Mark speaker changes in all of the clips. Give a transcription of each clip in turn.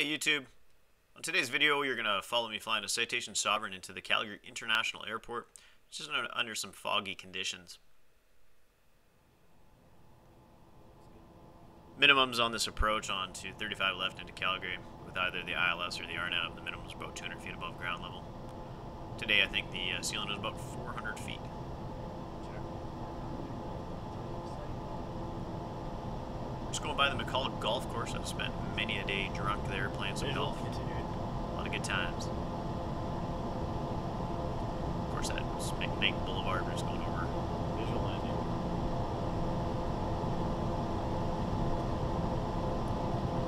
Speaker 1: Hey YouTube, on today's video you're going to follow me flying a Citation Sovereign into the Calgary International Airport, just under some foggy conditions. Minimums on this approach on to 35 left into Calgary with either the ILS or the RNAV, the minimum is about 200 feet above ground level. Today I think the uh, ceiling was about 400 feet. Just going by the McCall Lake Golf Course. I've spent many a day drunk there playing some golf. A lot of good times. Of course, that McKnight Boulevard we're just going over.
Speaker 2: Visual landing.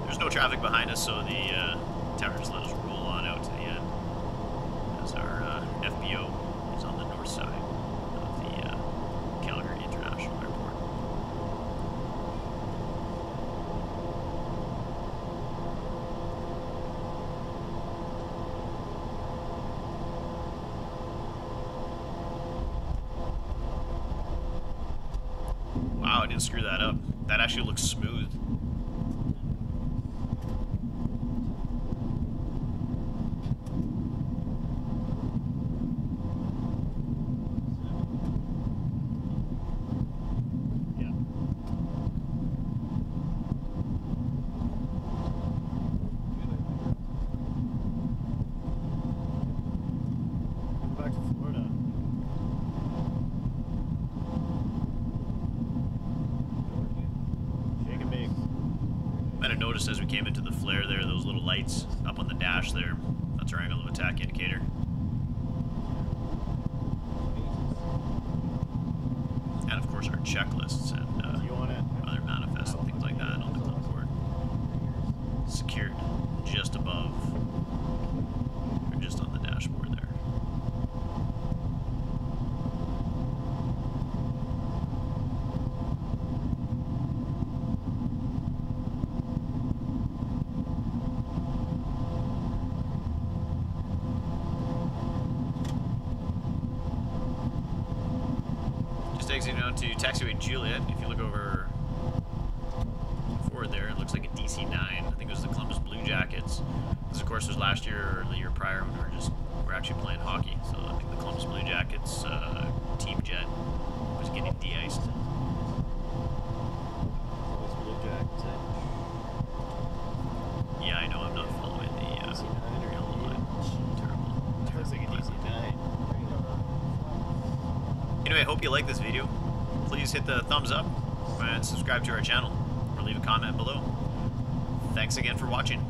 Speaker 1: There's no traffic behind us, so the uh, tower just let us roll on out to the end. As our uh, FBO is on the north side of the uh, Calgary International Airport. I didn't screw that up. That actually looks smooth.
Speaker 2: Yeah. Going back to Florida. Shake and bake.
Speaker 1: Might have noticed as we came into the flare there, those little lights up on the dash there. That's our angle of attack indicator. And of course our checklists and uh,
Speaker 2: you want it?
Speaker 1: other manifests and things like that on the clipboard. Secured just above, or just on the dashboard there. Just onto taxiway Juliet. If you look over forward there, it looks like a DC-9. I think it was the Columbus Blue Jackets. This, of course, was last year or the year prior when we were just we were actually playing hockey. So I think the Columbus Blue Jackets uh, team jet was getting de-iced.
Speaker 2: Jack.
Speaker 1: Yeah, I know. I'm not following the uh,
Speaker 2: DC-9 or
Speaker 1: yellow line. Terrible.
Speaker 2: Looks like a DC-9.
Speaker 1: Anyway, I hope you like this video. Please hit the thumbs up and subscribe to our channel or leave a comment below. Thanks again for watching.